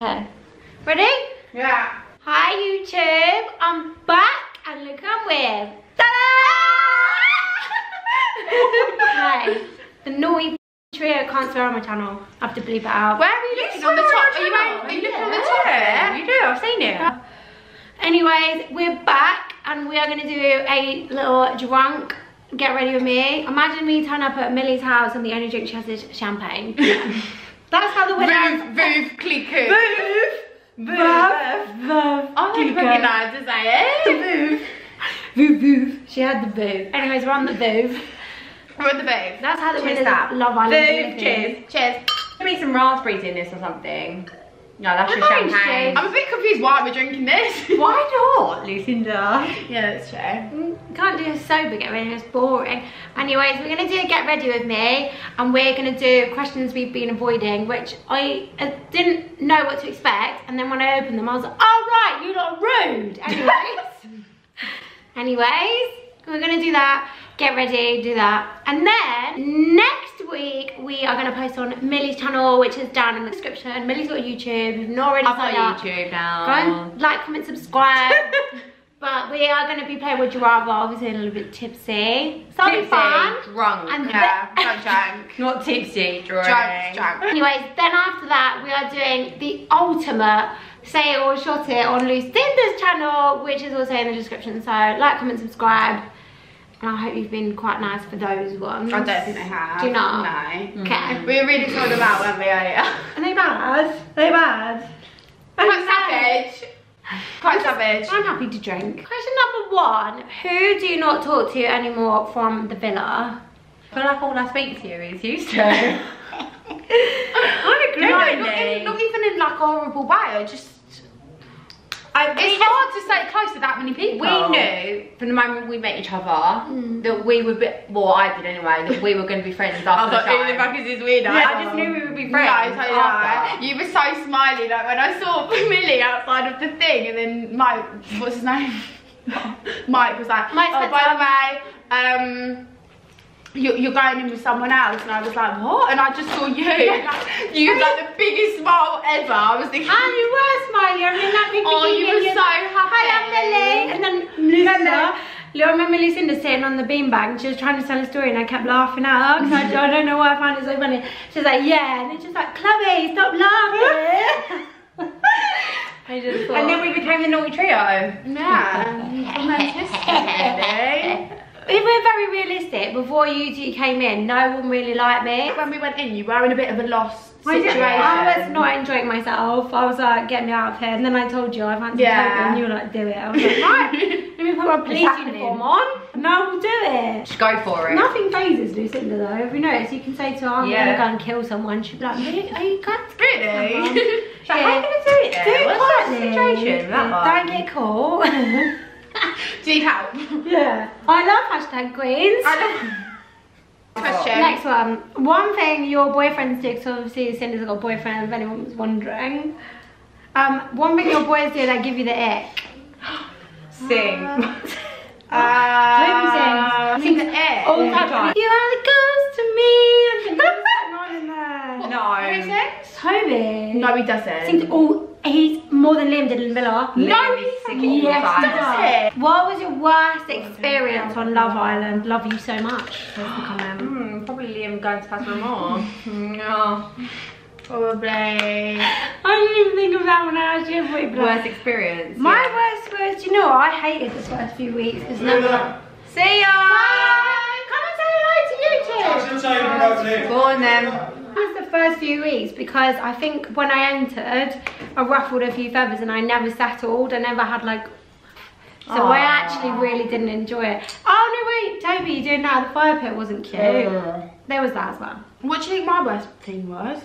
Okay. Ready? Yeah. Hi YouTube, I'm back and look who I'm with. Ta-da! okay, the naughty trio can't swear on my channel. I have to bleep it out. Where are you looking on the top? Are you, are you looking on the top there? You do, I've seen it. Anyways, we're back and we are going to do a little drunk get ready with me. Imagine me turn up at Millie's house and the only drink she has is champagne. That's how the winner. Voof, voof, click it. Voof, voof, I don't recognise to say it. Voof, voof. She had the boo. Anyways, we're on the boo. We're on the booth. That's how the winners. Love Island Boo, do it. cheers. Cheers. Maybe some raspberries in this or something. No, that's Orange champagne. I'm a bit confused why we're drinking this. Why not, Lucinda? Yeah, that's true. Mm, Can't do a sober get ready, it's boring. Anyways, we're gonna do a get ready with me and we're gonna do questions we've been avoiding, which I didn't know what to expect. And then when I opened them, I was like, oh right, you lot are rude. Anyways, anyways, we're gonna do that, get ready, do that. And then next week, we are gonna post on Millie's channel, which is down in the description. Millie's got YouTube, you've not already I've got. YouTube Go and like, comment, subscribe. but we are going to be playing with Giraffe, obviously a little bit tipsy. So be fun. drunk. And Yeah, drunk, drunk. Not tipsy, drunk. Drunk, drunk. Anyways, then after that, we are doing the ultimate say it or shot it on Lucinda's channel, which is also in the description. So like, comment, subscribe. And I hope you've been quite nice for those ones. I don't think they have. Do you not? No. Okay. Mm. We were really talking about when we earlier. Are they bad? Are they bad? Quite savage. Quite savage. I'm happy to drink. Question number one. Who do you not talk to anymore from the villa? I feel like all I speak to you is used to. I No, not, even, not even in like a horrible way. I just. I, It's hard to stay close to that many people. We knew from the moment we met each other Mm. that we would be, well I did anyway, that we were going to be friends I after thought, the who the fuck is this weirdo? I just knew we would be friends I tell you after. what, you were so smiley like when I saw Millie outside of the thing and then Mike, what's his name? Mike was like, Mike oh said by the way, um, you, you're going in with someone else and I was like, what? And I just saw you. you had like the biggest smile ever. I was thinking, And you were smiling, I mean that big Oh, you were so like, happy. Hi, I'm Lily. And then Lucinda, I remember Lucinda sitting on the beanbag and she was trying to tell a story and I kept laughing at her because I, I don't know why I found it so funny. She's like, yeah, and then she's like, Chloe, stop laughing. I just thought. And then we became the naughty trio. yeah. if we're very realistic, before you two came in, no one really liked me. when we went in, you were in a bit of a lost I, situation. I was not enjoying myself. I was like, get me out of here. And then I told you I fancied Yeah. And you were like, do it. I was like, right, let me put my police uniform on. No, we'll do it. Just go for it. Nothing phases Lucinda though. If you notice, you can say to her, I'm Yeah. gonna go and kill someone. She'd be like, really? Are you guys? Really? So how are you going to do it then? Do it What's that situation that one? Don't get caught. Do you help? yeah. I love hashtag queens. Question. Next one. One thing your boyfriends do, because obviously Cinder's got a boyfriend, if anyone was wondering. Um, one thing your boys do that give you the ick. Sing. Uh, Toby sing sings. the air. All the the time. time. You are the ghost to me. And then what's going on in there? No. Who sings? Toby. No, he doesn't. Sings all, he's more than Liam did in Villa. Liam No, is he singing all the Yes, time. he does. does. What was your worst experience on Love Island? Love you so much. That's the comment. Hmm, probably Liam going to Casa Amor. no. Probably. I didn't even think of that when I asked you. I thought you'd be like- Worst experience. My yeah. worst was, you know, what? I hated this first few weeks because never. See ya! Bye! Come and say hello to YouTube. Go on then. The first few weeks because I think when I entered, I ruffled a few feathers and I never settled. I never had like. So I actually really didn't enjoy it. Oh no, wait, Toby, you doing that? The fire pit wasn't cute. There was that as well. What do you think my worst thing was?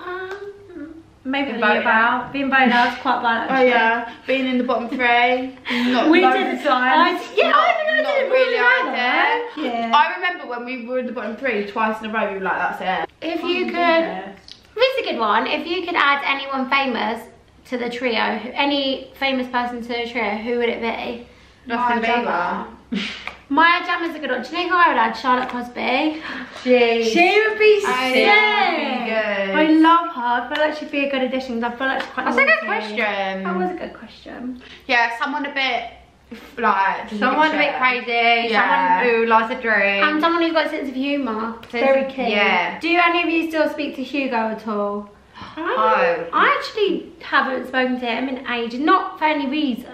Um, maybe Being being voted out. Being voted out is quite bad. Oh yeah, being in the bottom three. Not We did of it. I, yeah, Not- I think I did it really really either. Yeah. I remember when we were in the bottom three twice in a row. We were like, that's it. If you could, this is a good one. If you could add anyone famous to the trio, any famous person to the trio, who would it be? Justin Bieber. Maya Jama's a good one. Do you think I would add Charlotte Crosby? She. She would be sick. think she'd be good. I love her. I feel like she'd be a good addition. I feel like she's quite That's a good question. That was a good question. Yeah, someone a bit like doesn't Someone a bit crazy. Yeah. Someone who likes a drink. And someone who's got a sense of humour. Sense Very of- keen. yeah. Do any of you still speak to Hugo at all? Oh. I actually haven't spoken to him in ages. Not for any reason.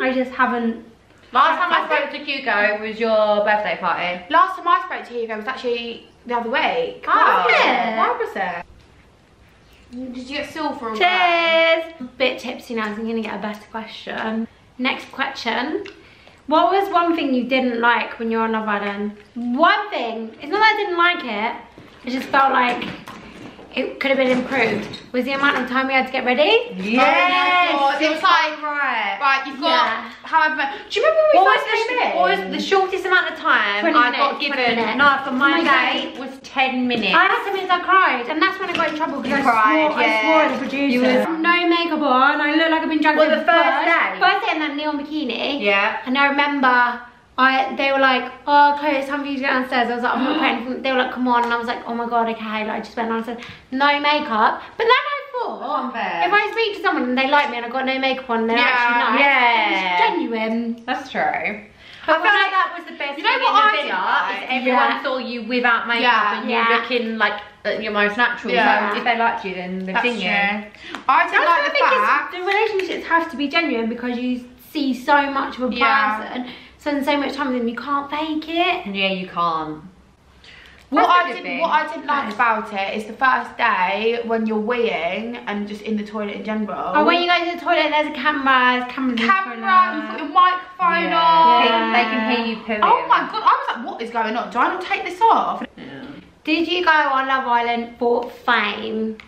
I just haven't. Last time I I spoke to Hugo was your birthday party. Last time I spoke to Hugo was actually the other week. Oh. Was it? Why was it? Did you get silver? or Cheers! Bit tipsy now, so I'm gonna get a better question. Next question. What was one thing you didn't like when you were on Love Island? One thing. It's not that I didn't like it. I just felt like it could have been improved. Was the amount of time we had to get ready? Yes, oh was like- right. Right, you've got Yeah. however. Do you remember when we What first the, came in? what was the shortest amount of time 20 I got minutes, 20 given? No, for my Oh day was 10 minutes. I had some minutes I cried, and that's when I got in trouble because I, cried, swore, I swore at the producer. You was- no makeup on, I look like I've been dragged Well, the first day? First day in that neon bikini. yeah. And I remember I they were like, oh Chloe, it's time for you to go downstairs. I was like, I'm not paying anything. They were like, come on. And I was like, oh my god, okay. Like I just went downstairs, no makeup. But then I thought, if I speak to someone and they like me and I got no makeup on, they're Yeah, actually nice. yeah. It's genuine. That's true. I But feel like that was the best You know thing what I did like? is everyone Yeah. saw you without makeup Yeah. and Yeah. you looking like uh, your most natural. Yeah. So if they liked you, then they've seen you. I why like I the fact. the relationships have to be genuine because you see so much of a person, Yeah. Spend so much time with them, you can't fake it. Yeah, you can't. What That's a I good did, what I didn't like about it is the first day when you're weeing and just in the toilet in general. Oh, when you go to the toilet, there's a camera, there's cameras in the camera, you've got your microphone Yeah. on. Yeah. They can hear you pooing. Oh my god, I was like, what is going on? Do I not take this off? Did you go on Love Island for fame?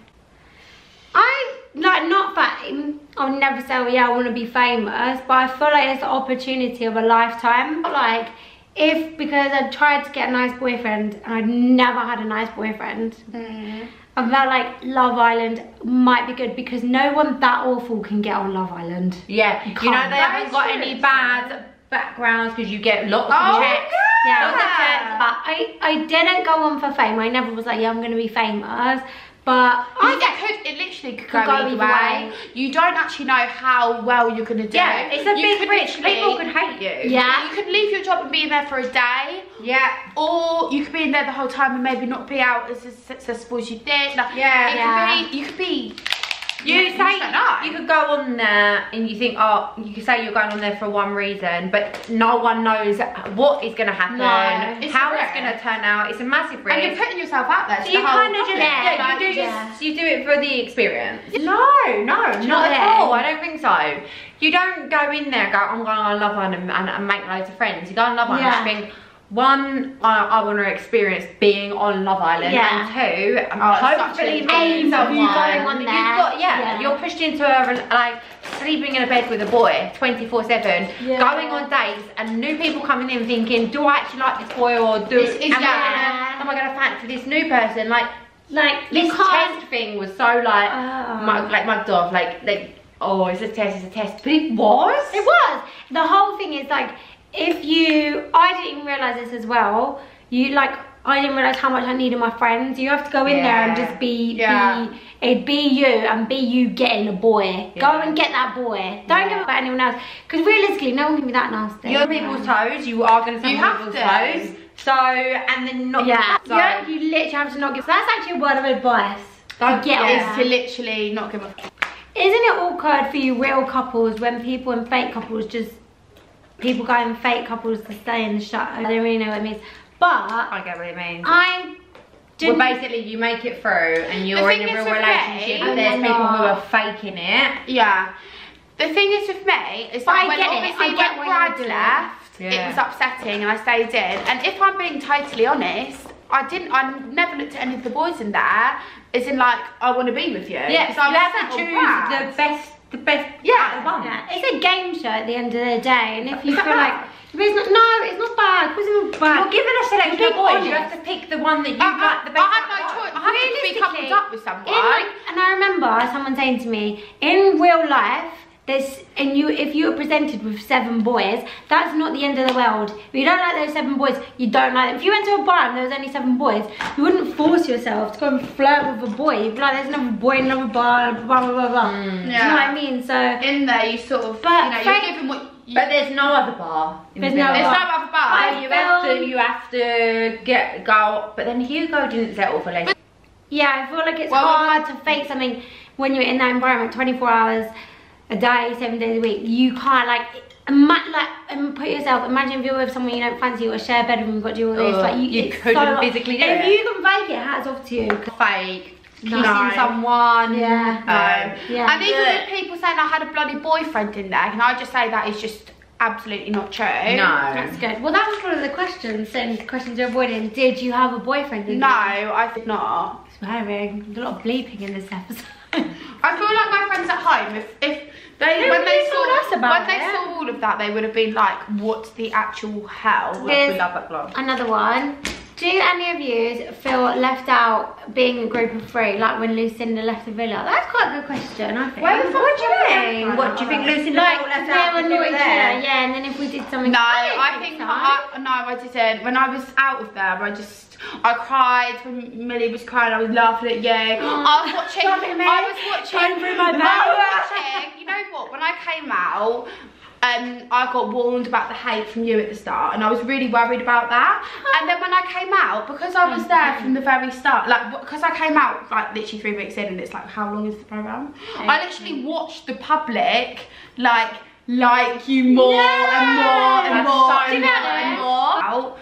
I like not fame. I'll never say, oh, yeah, I want to be famous, but I feel like it's the opportunity of a lifetime. Like, if because I tried to get a nice boyfriend and I'd never had a nice boyfriend, mm-hmm. I felt like Love Island might be good because no one that awful can get on Love Island. Yeah, you, know they That haven't got true. any bad backgrounds because you get lots Oh, of checks. Yeah, Lots of checks. but I, I didn't go on for fame. I never was like, yeah, I'm going to be famous. But I get it could, it literally could, Could go, go either, way. way. You don't actually know how well you're gonna do. Yeah, it's a You big risk. People could hate you. Yeah. You could leave your job and be in there for a day, Yeah. or you could be in there the whole time and maybe not be out as successful as you did. Like, Yeah. it Yeah. Could be, you could be. You just say don't you could go on there and you think, oh, you could say you're going on there for one reason, but no one knows what is going to happen, No, it's how it's going to turn out. It's a massive risk. and you're putting yourself out there. so you the kind of just public. yeah, like, you do yeah. just you do it for the experience. No, no, not Not at all. I don't think so. You don't go in there and go, I'm going on Love Island and, and, and make loads of friends. You go on Love Island Yeah. and think. One, I, I want to experience being on Love Island, Yeah. and two, I'm Oh, hopefully meeting someone. you going on You've there. got- yeah, Yeah. you're pushed into a like sleeping in a bed with a boy 24/7, Yeah. going on dates, and new people coming in thinking, do I actually like this boy or do it's- am, I gonna, am I gonna fancy this new person? Like like this test thing was so like ah. Oh. mug, like mugged off, like like oh it's a test, it's a test, but it was. It was. The whole thing is like, if you, I didn't even realize this as well. You like, I didn't realize how much I needed my friends. You have to go in there and just be, Yeah. be, it be you and be you getting a boy. Go and get that boy. Don't Yeah. give a about anyone else. Because realistically, no one can be that nasty. You're on people's toes. You are gonna step You have people's to. toes. So and then not Yeah. So, yeah. You literally have to not give. So that's actually a word of advice. Don't get yeah. Is to literally not give a. Isn't it awkward for you real couples when people and fake couples just people going fake couples to stay in the show? I don't really know what it means. But I get what it means. I Well, basically, you make it through, and you're in a real relationship. and There's people who are faking it. Yeah. The thing is with me is that I when get it. When Brad left, it was upsetting and I stayed in. And if I'm being totally honest, I didn't. I never looked at any of the boys in there as in like I want to be with you. Yeah, 'Cause so I to choose the best, the best. Yeah. out of the bunch. yeah, it's a game show at the end of the day, and if you feel like it's not, no, it's not bad. It's not bad. You're given a selection of boys. You have to pick the one that you I, like the best. I had no choice. I had to be coupled up with someone. In like, and I remember someone saying to me, in real life, there's and you if you were presented with seven boys, that's not the end of the world. If you don't like those seven boys, you don't like them. If you went to a bar and there was only seven boys, you wouldn't force yourself to go and flirt with a boy. You'd be like, there's another boy in another bar, blah blah blah blah. Do you know what I mean? So In there, you sort of, But you know, Frank- you're given what. You, But there's no other bar. There's the no there's bar. no other bar. I you have to, felt- you have to get go. But then Hugo didn't settle for less. yeah, I feel like it's Well, hard to fake something when you're in that environment 24 hours a day, seven days a week. You can't like. Ima- like um, put yourself imagine if you're with someone you don't fancy or share a bedroom you've got to do all this Ugh, like you, you couldn't so- physically do if it. If you can fake it hats off to you Fake. No. Kissing someone. Yeah. No. Yeah. And even Yeah. with people saying I had a bloody boyfriend in there, can I just say that is just absolutely not true? No. That's good. Well, that was one of the questions. Saying questions you're avoiding. Did you have a boyfriend? in No, there? I did not. Swearing. There's a lot of bleeping in this episode. I feel like my friends at home, if, if they They when they saw us about when they it. saw all of that, they would have been like, "What the actual hell?" We There's love that blog. Another one. Do any of you feel left out being a group of three, like when Lucinda left the villa? That's quite a good question, I think. Where the fuck do you mean? What do you think Lucinda like, felt left out were because they naughty were to there? yeah, and then if we did something... No, don't I think so. I, no, I didn't. When I was out of there, I just I cried when Millie was crying. I was laughing at you. I was watching. Stop I was watching. Going through my I was watching. You know what? When I came out. Um, I got warned about the hate from you at the start, and I was really worried about that. And then when I came out, because I was there from the very start, like because I came out like literally three weeks in, and it's like, how long is the program? I literally watched the public like like you more and more and That's more so and more and nice. more.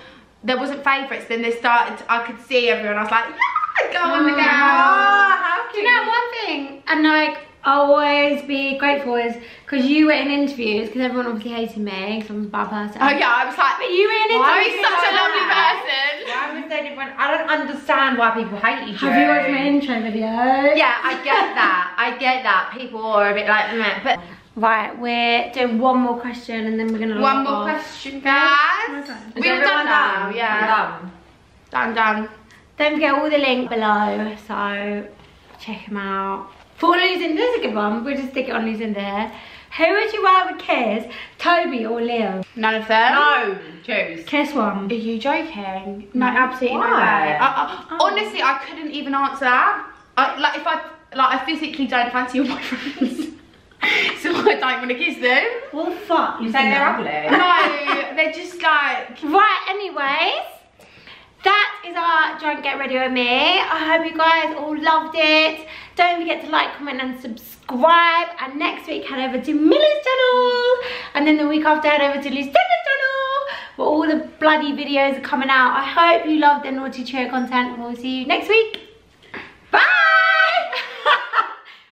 There wasn't favourites. Then they started. I could see everyone. I was like, yeah, go on the girl. how Do you know one thing? And like, I'll always be grateful is because you were in interviews, because everyone obviously hated me, because I'm a bad person. Oh yeah, I was like, But you were in Why are interviews. you such a lovely that. person? Why was they different? I don't understand why people hate you. Have you watched my intro video? Yeah, I get that. I get that. People are a bit like, meh, but Right, we're doing one more question and then we're gonna One more off. question, guys. We've done now, yeah. Done. Done, done. Don't forget all the link below, so check them out. For Lucinda, there's a good one. We'll just stick it on Lucinda. Who would you rather kiss, Toby or Leo? None of them. No, choose. Kiss one. Are you joking? No, absolutely no way. Why? I, I, Honestly, I couldn't even answer that. I, like if I like I physically don't fancy your boyfriends, so I don't want to kiss them. Well, fuck. You say they're ugly. No, they're just like. Right, anyways, that our Drunk Get Ready with me. I hope you guys all loved it. Don't forget to like, comment and subscribe. And next week head over to Millie's channel. And then the week after head over to Lucinda's channel. Where all the bloody videos are coming out. I hope you loved the Naughty Trio content. We'll see you next week. Bye!